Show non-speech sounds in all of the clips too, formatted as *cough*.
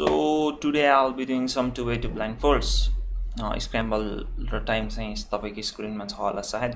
So today I'll be doing some two-way to blindfolds. Uh, scramble र time चाहिँ तपाईँको स्क्रिनमा छ होला सायद।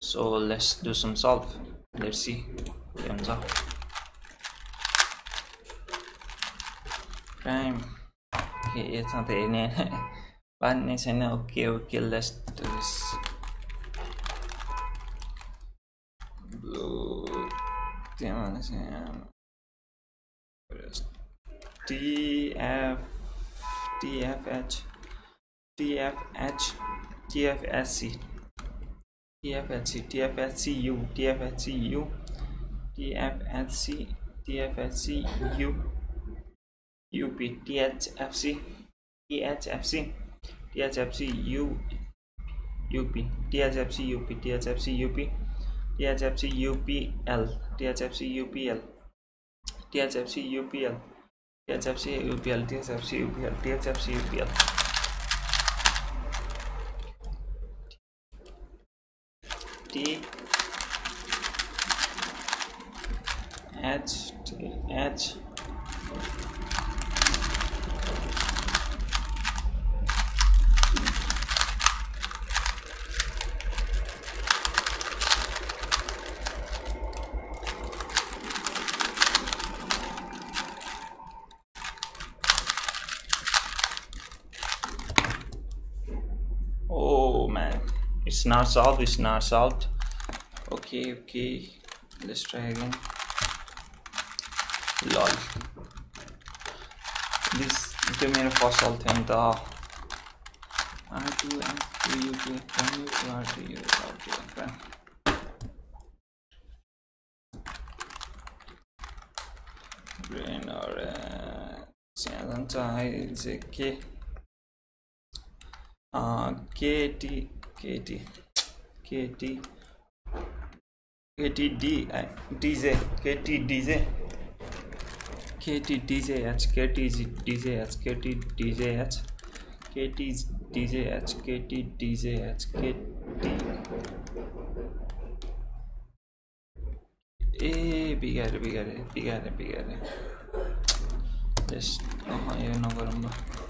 So let's do some solve let's see के हुन्छ टाइम के यसमा त हेर्ने *laughs* पार्ने छैन। Okay okay let's do this त्यहाँ TF TFH TFH TFSC TFHC TFHCU TFHCU TFHC TFHCU UP THFC THFC THFC U UP THFC UP THFC UP THFC UPL THFC UPL THFC UPL H F C U P L T H F C U P L T H F C U P L T H H it's not solved, it's not solved. Okay, okay, let's try again. Lol. This त्यो मेरो first solve थियो नि त R two M two U two M U two R two U R two M brain त्यहाँ जान्छ अहिले के केटी केटी केटी केटी KT DJ H KT DJ H KT DJ H KT DJ ए बिगारे बिगारे बिगारे बिगारे यस अँ यो नगरौँ ल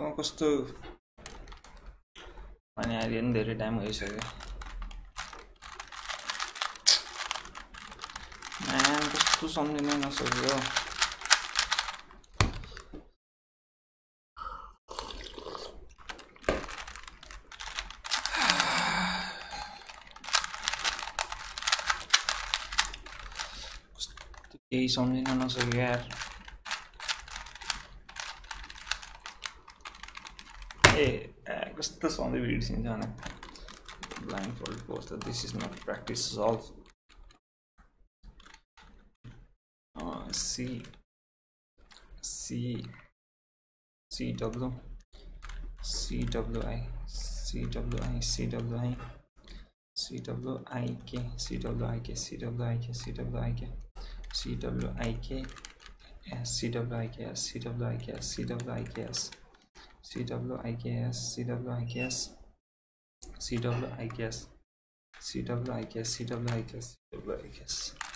कस्तो? अनि अहिले पनि धेरै टाइम भइसक्यो। कस्तो सम्झिनै नसक्यो। केही सम्झिन नसक्यो यार। ए ए, कस्तो सधैँ बिर्सिन्छ भने ब्लाइन्ड फोल्ड कोर्स त this is not practice solve C C CW CWI CWI CWI CWIK CWIK CWIK CWIK CWIK S CWIK S CWIK S CWIK S CWIKS, CWIKS, CWIKS, CWIKS, CWIKS, CWIKS.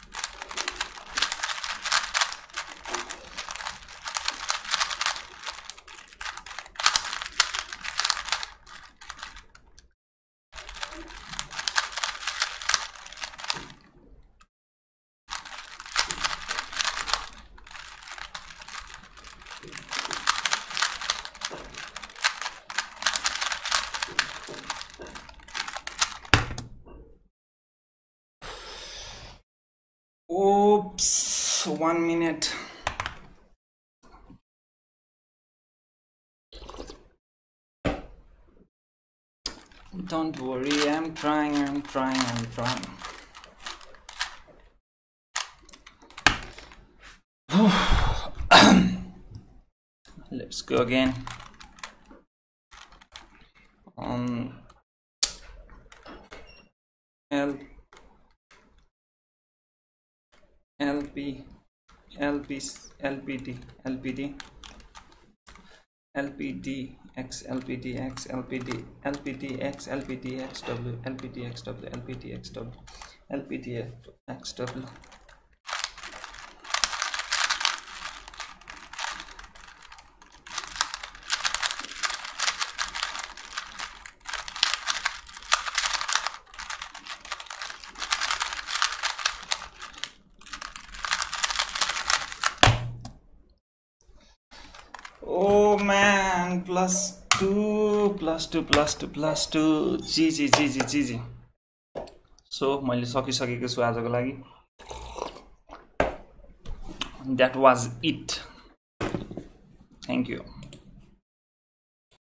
One minute. Don't worry i'm trying i'm trying i'm trying. *sighs* Let's go again. Um, On L LP LP LPD LPD LPD X LPD X LPD LPD X LPD X W LPD X W LPD X W LPD X Oh man, plus two, plus two, plus two, plus two. G G G G G G so मैले सकिसकेको छु आजको लागि that was it thank you